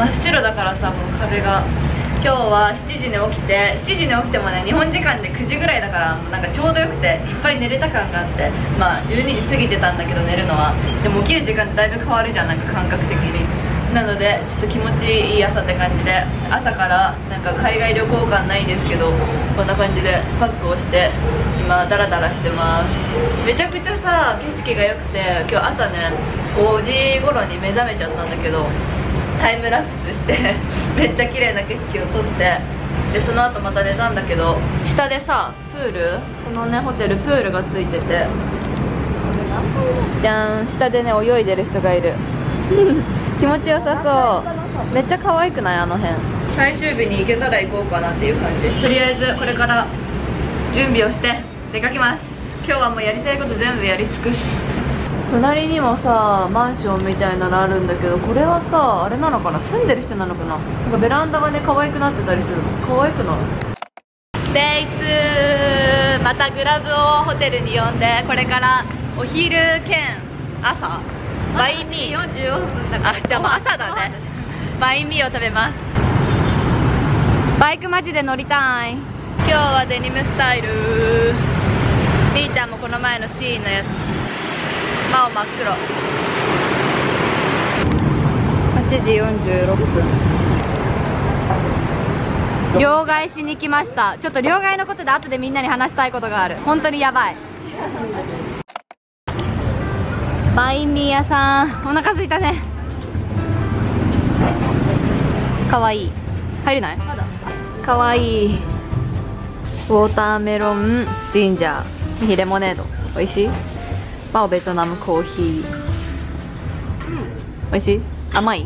真っ白だからさこの壁が。今日は7時に起きて7時に起きてもね日本時間で9時ぐらいだからなんかちょうどよくていっぱい寝れた感があってまあ12時過ぎてたんだけど寝るのは。でも起きる時間ってだいぶ変わるじゃんなんか感覚的に。なのでちょっと気持ちいい朝って感じで朝からなんか海外旅行感ないんですけどこんな感じでパックをして今ダラダラしてます。めちゃくちゃさ景色が良くて今日朝ね5時頃に目覚めちゃったんだけどタイムラプスして めっちゃ綺麗な景色を撮ってでその後また寝たんだけど下でさプール？このねホテルプールがついててじゃん。下でね泳いでる人がいる。気持ちよさそう。めっちゃ可愛くない？あの辺。最終日に行けたら行こうかなっていう感じ。とりあえずこれから準備をして出かけます。今日はもうやりたいこと全部やり尽くす隣にもさマンションみたいなのあるんだけどこれはさあれなのかな？住んでる人なのかな？なんかベランダがね可愛くなってたりするの。可愛くない？デイツーまたグラブをホテルに呼んでこれからお昼兼朝。バインミー。44分だからあじゃあもう朝だね。バインミーを食べます。バイクマジで乗りたい。今日はデニムスタイル。みーちゃんもこの前のシーンのやつ真青真っ黒。8時46分。両替しに来ました。ちょっと両替のことで後でみんなに話したいことがある。本当にやばい。バインミー屋さん。お腹すいたね。かわい。い入れない？かわいい。ウォーターメロンジンジャー。ヒレモネード。美味しい？バオベトナムコーヒー。美味しい？甘い？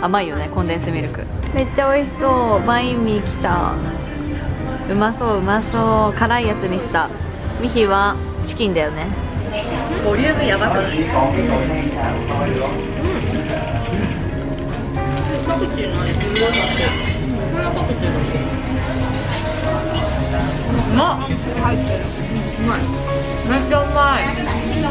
甘いよねコンデンスミルク。めっちゃ美味しそう。バインミー来た。うまそううまそう。辛いやつにした。ミヒはチキンだよね。ボリュームやばくない？うまっ入っ。てるうまい。めっちゃうまいうん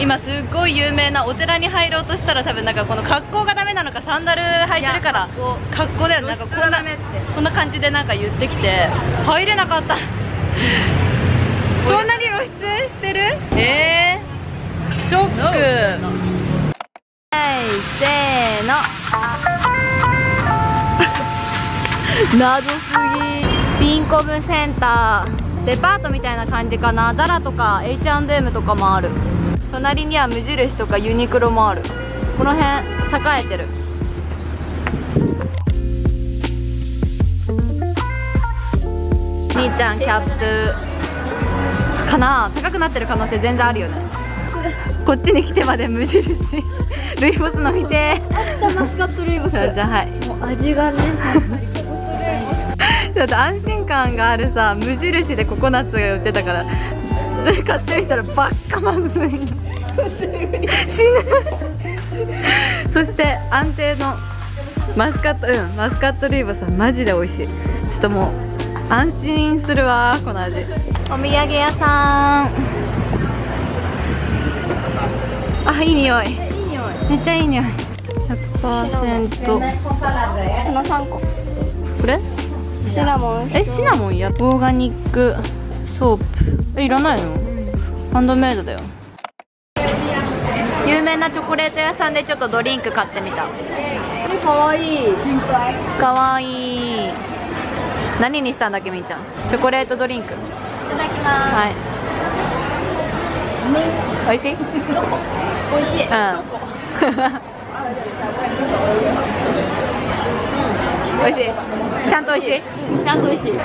今すっごい有名なお寺に入ろうとしたら多分なんかこの格好がダメなのかサンダル履いてるから格好。だよね。なんかこんなこんな感じでなんか言ってきて入れなかった。そんなに露出してる？えー、ショック。はいせーの。謎すぎ。ピンコムセンター。デパートみたいな感じかな。ザラとか H&M とかもある隣には無印とかユニクロもある。この辺栄えてる。みーちゃんキャップ。かな高くなってる可能性全然あるよね。こっちに来てまで無印。ルイボス飲みてマスカットルイボス。じゃあはい。もう味がね。だって安心感があるさ無印でココナッツが売ってたから買ってみたらばっかまずい死ぬ。そして安定のマスカットうんマスカットルイボスはマジで美味しい。ちょっともう安心するわこの味。お土産屋さん。あいい匂い。いい匂いめっちゃいい匂い。100%その3個これ？シナモン。えシナモンやオーガニックソープえいらないの？ハンドメイドだよ。有名なチョコレート屋さんでちょっとドリンク買ってみた。かわいい。かわいい。何にしたんだっけみーちゃん？チョコレートドリンク。いただきます。はい。美味しい？美味しい。うん。美味しい？ちゃんと美味しい？ちゃんと美味しい、う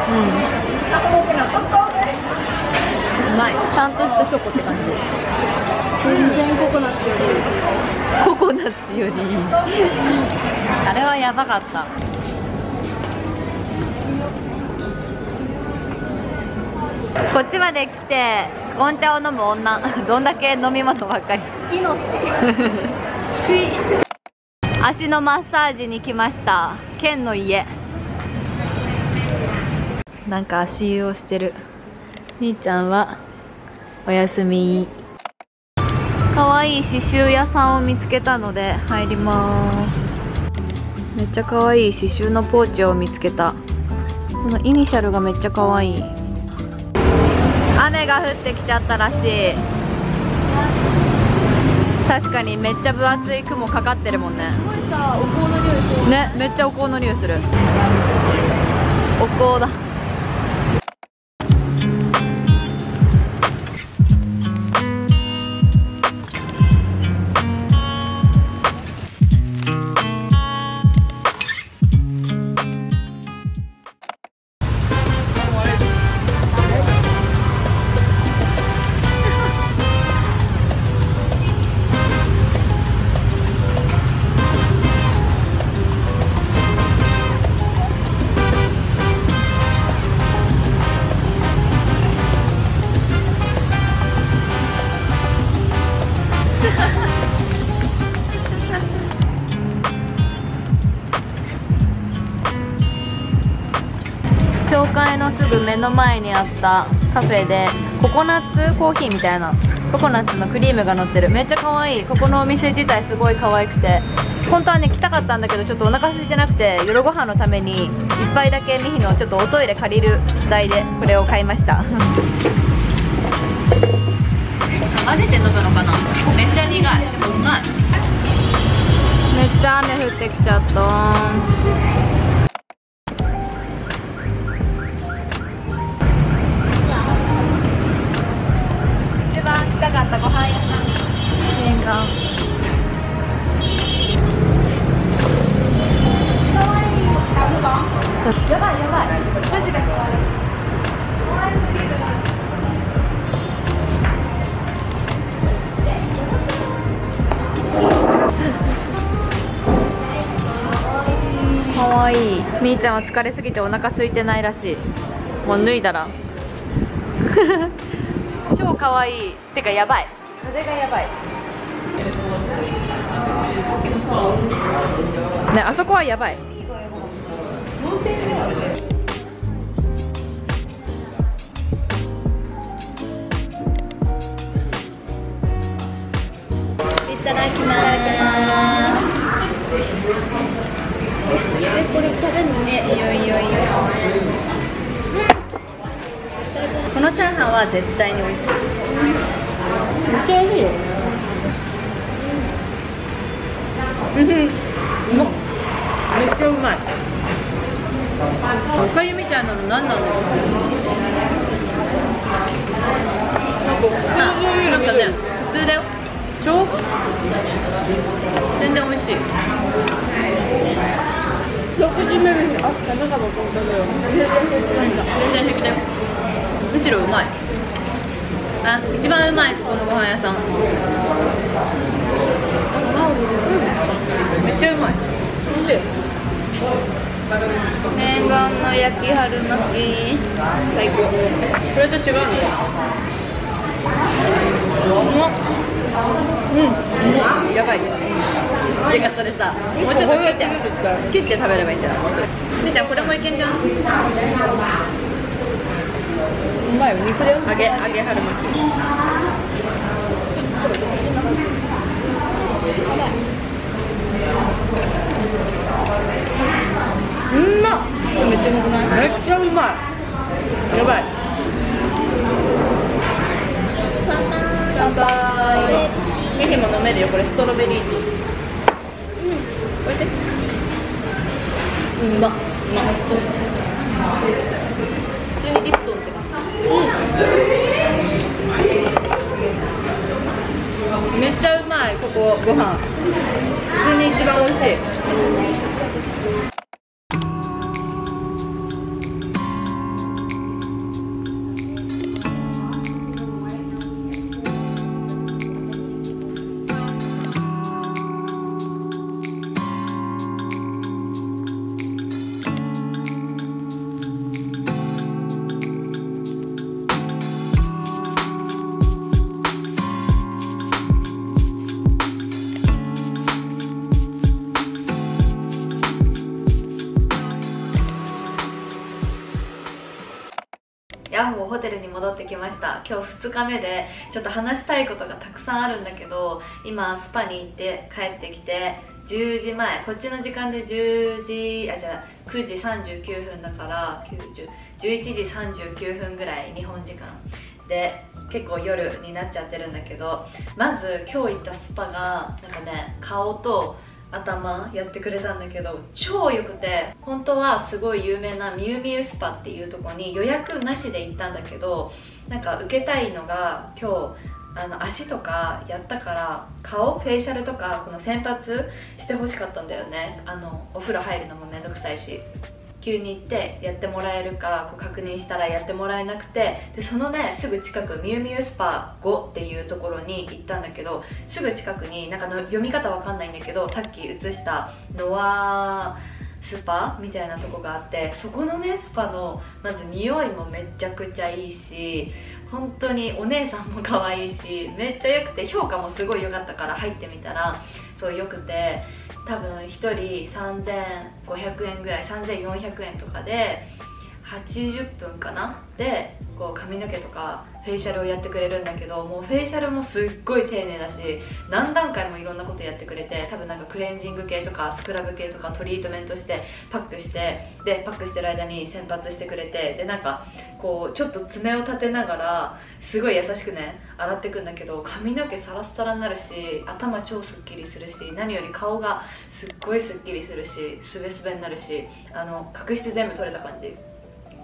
まい。ちゃんとしたチョコって感じ。全然ココナッツより。ココナッツより。あれはやばかった。こっちまで来てゴン茶を飲む女 どんだけ飲み物ばっかり。命。足のマッサージに来ました。県の家。なんか足湯をしてる。兄ちゃんはおやすみ。かわいい刺繍屋さんを見つけたので入ります。めっちゃかわいい刺繍のポーチを見つけた。このイニシャルがめっちゃかわい。い雨が降ってきちゃったらしい。確かにめっちゃ分厚い雲かかってるもんね。ねめっちゃお香の匂いする。お香だ目の前にあったカフェでココナッツコーヒーみたいなココナッツのクリームが乗ってる。めっちゃ可愛い。ここのお店自体すごい可愛くて本当はね来たかったんだけどちょっとお腹空いてなくて夜ご飯のために一杯だけミヒのちょっとおトイレ借りる代でこれを買いました。混ぜて飲むのかな？めっちゃ苦い。でもうまい。めっちゃ雨降ってきちゃったみーちゃんは疲れすぎてお腹空いてないらしい。もう脱いだら。超かわいい。てかやばい。風がやばい。ねあそこはやばい。いただきます。えこれ食べるのねいよいよいよこのチャーハンは絶対に美味しいめっちゃ美味しいようん。うまっめっちゃうまいおかゆみたいなの何なん。だろうなん。かね普通だよ超全然美味しい一口目にあダメかもと思ったけど全然平気だよ。むしろうまい。あ一番うまいこのご飯屋さん。めっちゃうまい。美味しい念願の焼き春巻き。最高。これと違うのうまっうん。やばいてかそれさもうちょっと切って切って食べればいいんじゃないみーちゃんこれもいけんじゃん。うまいよ肉だよ揚げ揚げ春巻きうんまっ。めっちゃうまくない？めっちゃうまい。やばい。乾杯ミヒも飲めるよこれ。ストロベリーうん置いてうま。っうまっ普通にリプトンって感じ。めっちゃうまいここご飯。普通に一番美味しい。ンホホテルに戻ってきました。今日2日目でちょっと話したいことがたくさんあるんだけど今スパに行って帰ってきて10時前こっちの時間で10時あじゃあ9時39分だから11時39分ぐらい日本時間。で結構夜になっちゃってるんだけどまず今日行ったスパがなんかね顔と頭やってくれたんだけど超良くて本当はすごい有名なミュウミュウスパっていうとこに予約なしで行ったんだけどなんか受けたいのが今日あの足とかやったから顔フェイシャルとかこの洗髪してほしかったんだよね。あのお風呂入るのもめんどくさいし。急に行ってやってもらえるかこう確認したらやってもらえなくてでそのねすぐ近く Miu Miu Spa 5っていうところに行ったんだけどすぐ近くになんかの読み方わかんないんだけどさっき写したノアスパみたいなとこがあってそこのねスパのまず匂いもめちゃくちゃいいし本当にお姉さんも可愛いしめっちゃ良くて評価もすごい良かったから入ってみたらそう良くて多分1人3500円ぐらい3400円とかで80分かな？でこう髪の毛とかフェイシャルをやってくれるんだけどもうフェイシャルもすっごい丁寧だし何段階もいろんなことやってくれて多分なんかクレンジング系とかスクラブ系とかトリートメントしてパックしてでパックしてる間に洗髪してくれてでなんかこうちょっと爪を立てながらすごい優しくね洗ってくんだけど髪の毛サラサラになるし頭超スッキリするし何より顔がすっごいスッキリするしすべすべになるしあの角質全部取れた感じ。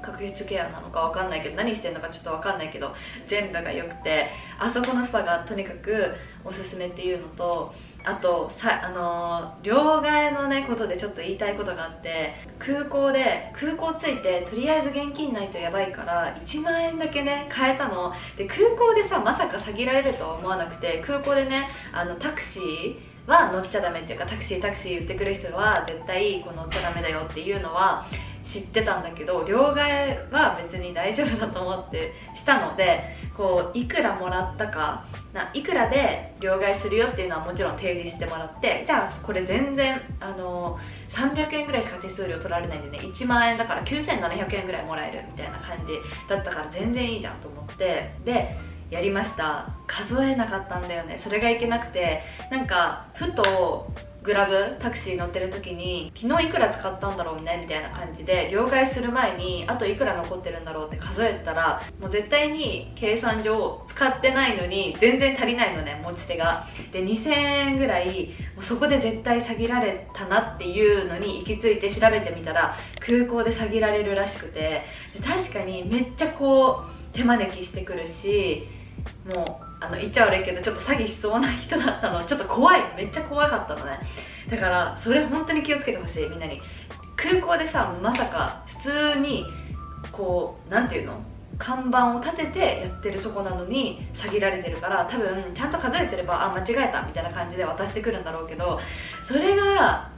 角質ケアなのか分かんないけど何してんのかちょっと分かんないけど全裸が良くてあそこのスパがとにかくおすすめっていうのとあとさあのー、両替のねことでちょっと言いたいことがあって空港で空港着いてとりあえず現金ないとやばいから1万円だけね買えたの。で空港でさまさか詐欺られるとは思わなくて空港でねあのタクシーは乗っちゃダメっていうかタクシータクシー言ってくる人は絶対こう乗っちゃダメだよっていうのは知ってたんだけど両替は別に大丈夫だと思ってしたのでこういくらもらったかないくらで両替するよっていうのはもちろん提示してもらってじゃあこれ全然あの300円ぐらいしか手数料取られないんでね1万円だから9700円ぐらいもらえるみたいな感じだったから全然いいじゃんと思ってでやりました。数えなかったんだよね。それがいけなくてなんかふとグラブタクシー乗ってる時に昨日いくら使ったんだろうねみたいな感じで両替する前にあといくら残ってるんだろうって数えたらもう絶対に計算上使ってないのに全然足りないのね持ち手が。で2000円ぐらいもうそこで絶対詐欺られたなっていうのに行き着いて調べてみたら空港で詐欺られるらしくて。確かにめっちゃこう手招きしてくるしもうあの言っちゃ悪いけどちょっと詐欺しそうな人だったの。ちょっと怖い。めっちゃ怖かったのね。だからそれ本当に気をつけてほしい。みんなに。空港でさまさか普通にこう何て言うの？看板を立ててやってるとこなのに詐欺られてるから多分ちゃんと数えてればあ間違えた。みたいな感じで渡してくるんだろうけどそれが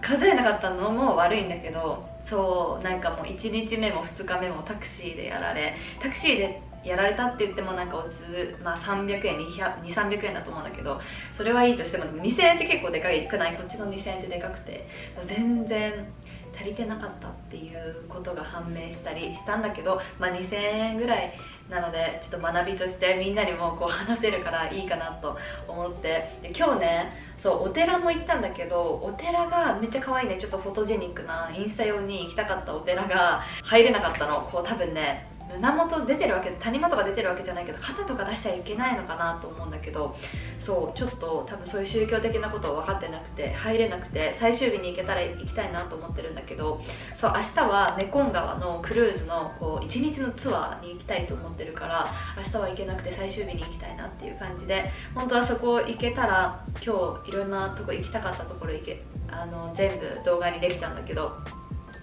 数えなかったのも悪いんだけどそうなんかもう1日目も2日目もタクシーでやられタクシーでやられたって言ってもなんかおつ、まあ、300円2300円だと思うんだけどそれはいいとしても2000円って結構でかいくないこっちの2000円ってでかくて全然足りてなかったっていうことが判明したりしたんだけど、まあ、2000円ぐらいなのでちょっと学びとしてみんなにもこう話せるからいいかなと思ってで今日ねそうお寺も行ったんだけどお寺がめっちゃ可愛いね。ちょっとフォトジェニックなインスタ用に行きたかったお寺が入れなかったの。こう多分ね胸元出てるわけ谷間とか出てるわけじゃないけど肩とか出しちゃいけないのかなと思うんだけどそうちょっと多分そういう宗教的なことを分かってなくて入れなくて最終日に行けたら行きたいなと思ってるんだけどそう明日はメコン川のクルーズのこう1日のツアーに行きたいと思ってるから明日は行けなくて最終日に行きたいなっていう感じで本当はそこ行けたら今日いろんなとこ行きたかったところ行けあの全部動画にできたんだけど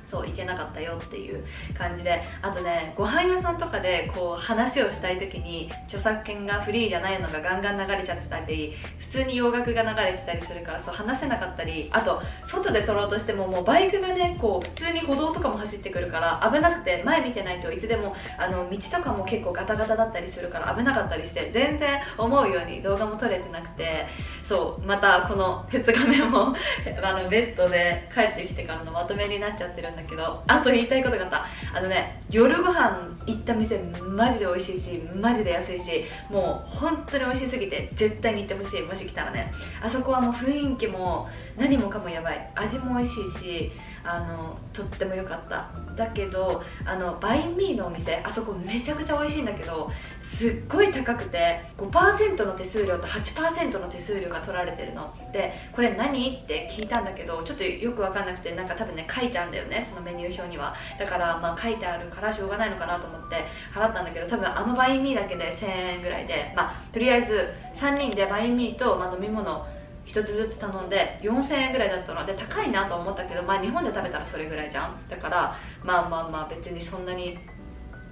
そう行けなかったよっていう感じであとねご飯屋さんとかでこう話をしたい時に著作権がフリーじゃないのがガンガン流れちゃってたり普通に洋楽が流れてたりするからそう話せなかったりあと外で撮ろうとしてももうバイクがねこう普通に歩道とかも走ってくるから危なくて前見てないといつでもあの道とかも結構ガタガタだったりするから危なかったりして全然思うように動画も撮れてなくてそうまたこの2日目もあのベッドで帰ってきてからのまとめになっちゃってるんだけどあと言いたいことがあった。あのね夜ご飯行った店マジで美味しいしマジで安いしもう本当に美味しすぎて絶対に行ってほしい。もし来たらね。あそこはもう雰囲気も何もかもやばい。味も美味しいしあのとっても良かった。だけどあのバインミーのお店あそこめちゃくちゃ美味しいんだけどすっごい高くて5%の手数料と8%の手数料が取られてるの。でこれ何？って聞いたんだけどちょっとよく分かんなくてなんか多分ね書いてあるんだよねそのメニュー表には。だからまあ書いてあるからしょうがないのかなと思って払ったんだけど多分あのバインミーだけで1000円ぐらいで。まあとりあえず3人でバインミーと、まあ、飲み物1つずつ頼んで4000円ぐらいだったので高いなと思ったけど、まあ、日本で食べたらそれぐらいじゃん。だからまあまあまあ別にそんなに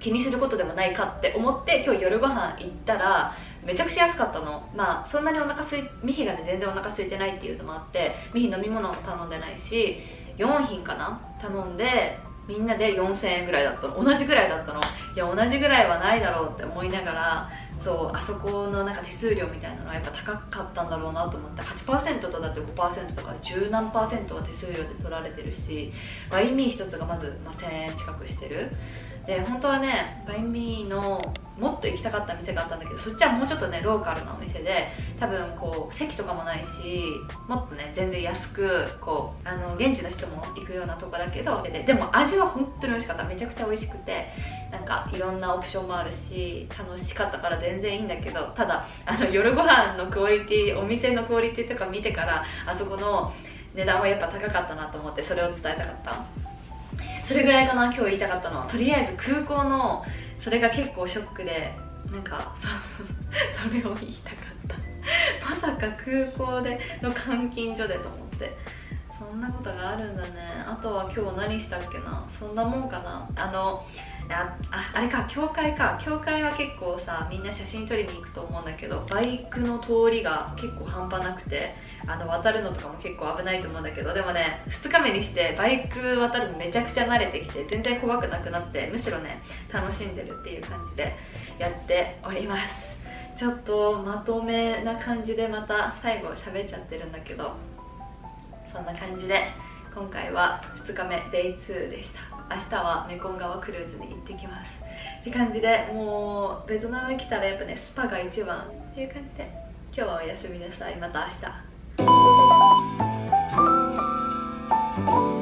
気にすることでもないかって思って今日夜ご飯行ったらめちゃくちゃ安かったの。まあそんなにお腹すいミヒがね全然お腹空いてないっていうのもあってミヒ飲み物も頼んでないし4品かな頼んでみんなで4000円ぐらいだったの。同じぐらいだったの。いや同じぐらいはないだろうって思いながらそうあそこのなんか手数料みたいなのはやっぱ高かったんだろうなと思って8%とだって5%とか十何パーセントは手数料で取られてるしワインミー1つがまず、まあ、1000円近くしてる。で本当はねバインミーのもっと行きたかった店があったんだけどそっちはもうちょっとねローカルなお店で多分こう席とかもないしもっとね全然安くこうあの現地の人も行くようなとこだけどででも味は本当に美味しかった。めちゃくちゃ美味しくてなんかいろんなオプションもあるし楽しかったから全然いいんだけどただあの夜ご飯のクオリティお店のクオリティとか見てからあそこの値段はやっぱ高かったなと思ってそれを伝えたかった。それぐらいかな今日言いたかったのは。とりあえず空港のそれが結構ショックでなんか それを言いたかった。まさか空港での監禁所でと思って。んなことがあるんだね。あとは今日何したっけな？そんなもんかな？あのああれか教会か。教会は結構さみんな写真撮りに行くと思うんだけどバイクの通りが結構半端なくてあの渡るのとかも結構危ないと思うんだけどでもね2日目にしてバイク渡るのめちゃくちゃ慣れてきて全然怖くなくなってむしろね楽しんでるっていう感じでやっております。ちょっとまとめな感じでまた最後喋っちゃってるんだけど。そんな感じで今回は2日目 Day2 でした。明日はメコン川クルーズに行ってきます。って感じでもうベトナム来たらやっぱねスパが一番っていう感じで今日はおやすみなさい。また明日。